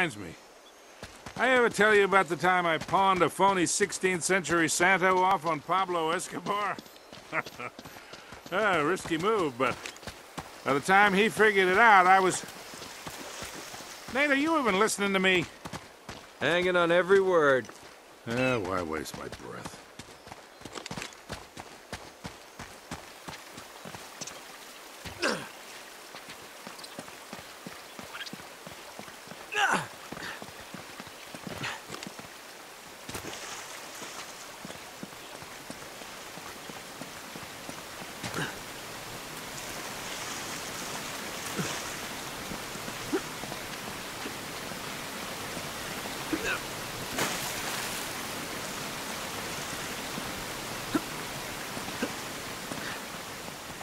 reminds me. I ever tell you about the time I pawned a phony 16th century Santo off on Pablo Escobar? ah, risky move, but by the time he figured it out, I was... Nate, are you even listening to me? Hanging on every word. Ah, why waste my breath?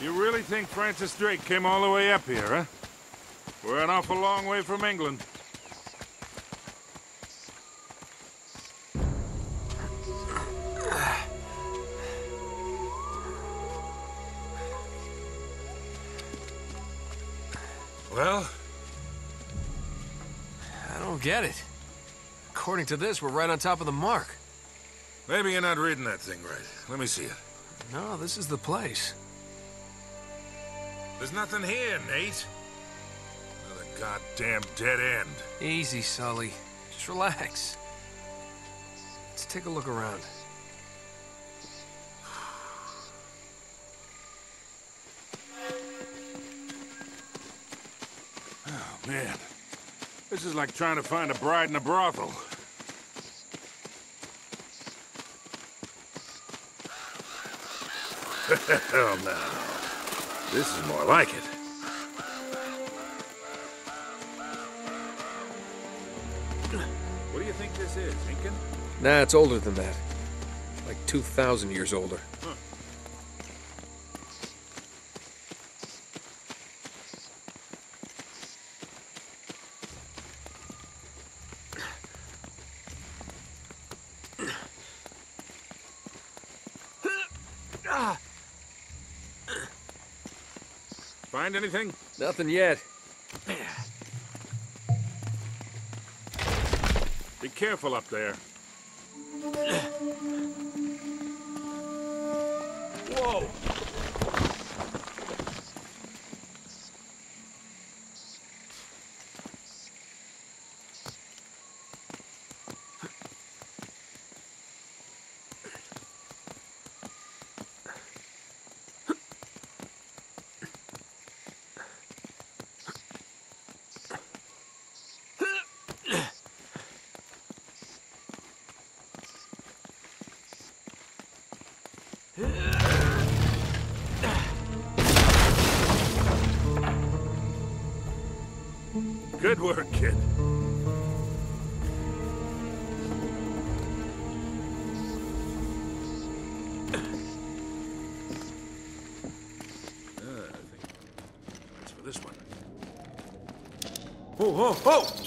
You really think Francis Drake came all the way up here, huh? We're an awful long way from England. Well, I don't get it. According to this, we're right on top of the mark. maybe you're not reading that thing right. Let me see it. No, this is the place. There's nothing here, Nate. Another goddamn dead end. Easy, Sully. Just relax. Let's take a look around. Oh, man. This is like trying to find a bride in a brothel. Hell oh, no. This is more like it. What do you think this is, Incan? Nah, it's older than that. Like 2,000 years older. Ah. Find anything? Nothing yet. Be careful up there. Whoa! Good work, kid. Uh, I think that's for this one. Oh, oh, oh!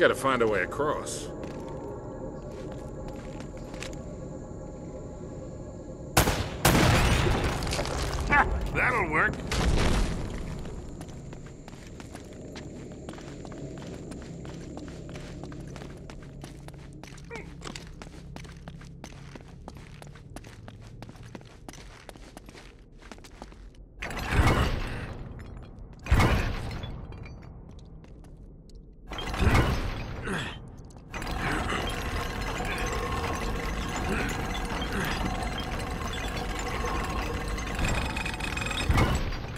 We gotta find a way across. Ha! That'll work.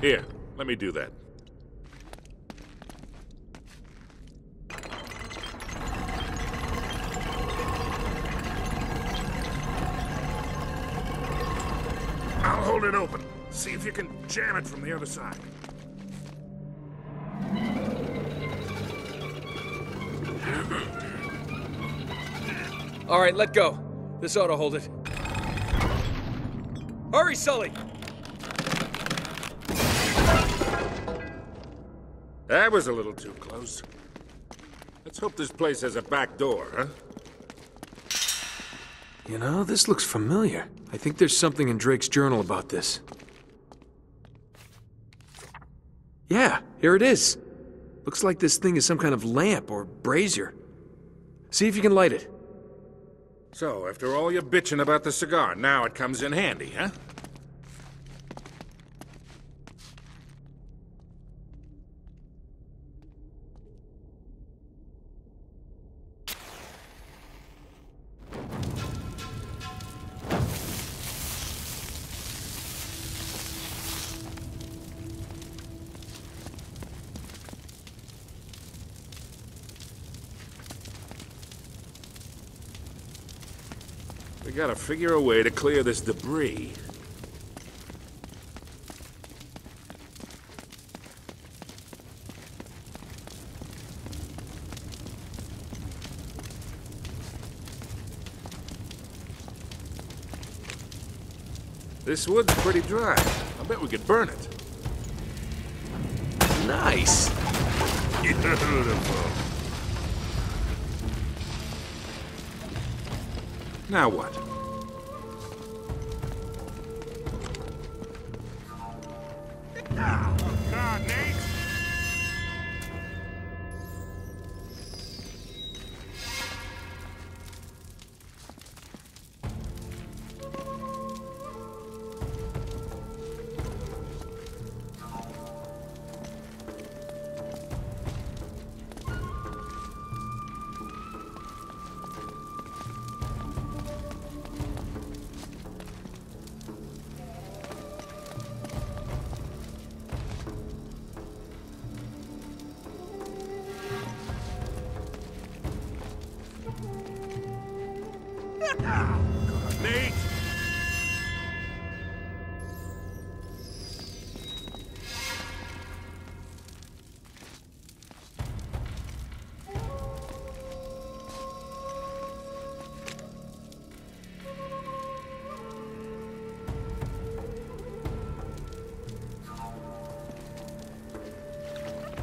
Here, let me do that. I'll hold it open. See if you can jam it from the other side. All right, let go. This ought to hold it. Hurry, Sully! That was a little too close. Let's hope this place has a back door, huh? You know, this looks familiar. I think there's something in Drake's journal about this. Yeah, here it is. Looks like this thing is some kind of lamp or brazier. See if you can light it. So, after all your bitching about the cigar, now it comes in handy, huh? We gotta figure a way to clear this debris. This wood's pretty dry. I bet we could burn it. Nice! Beautiful. Now what? Nate!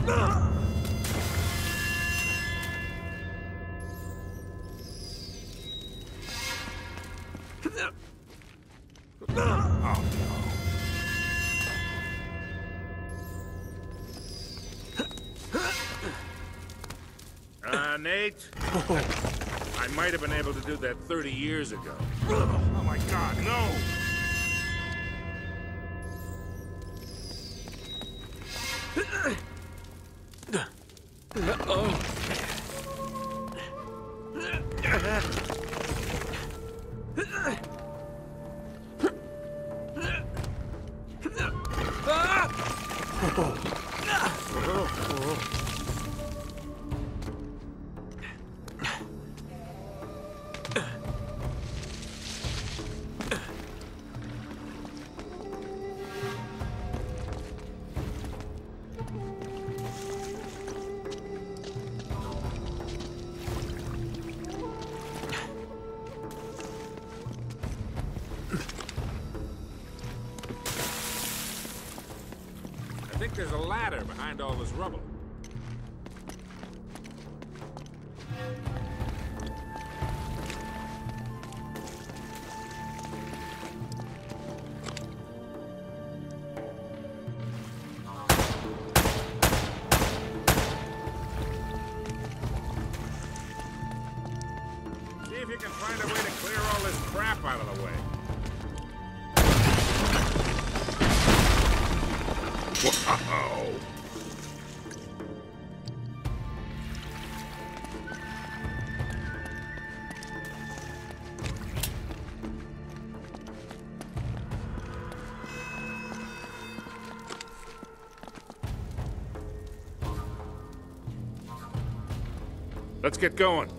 Uh, I might have been able to do that 30 years ago. Oh my god, no! Behind all this rubble. Let's get going.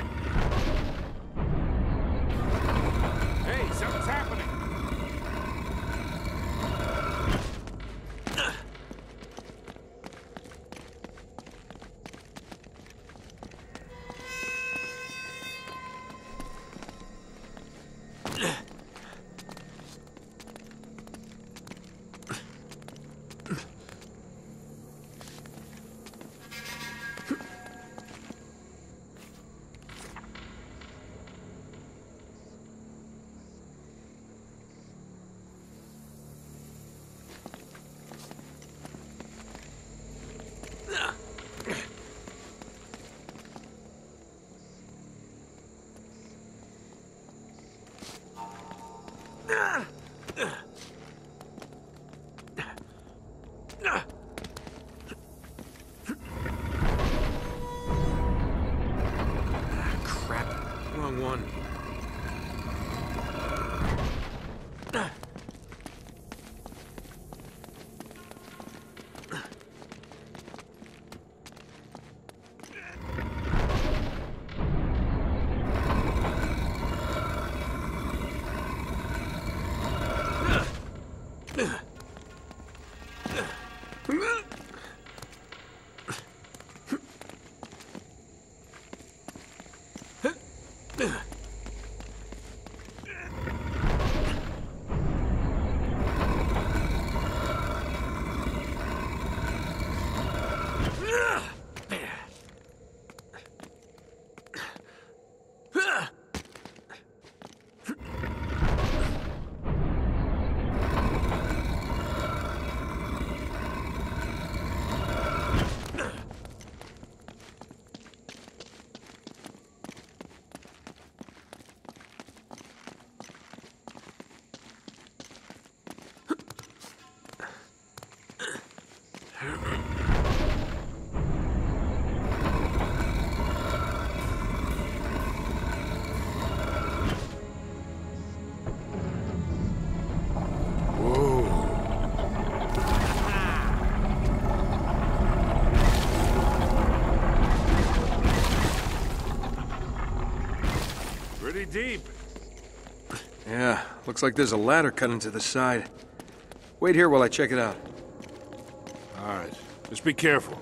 deep. Yeah, looks like there's a ladder cut into the side. Wait here while I check it out. All right. Just be careful.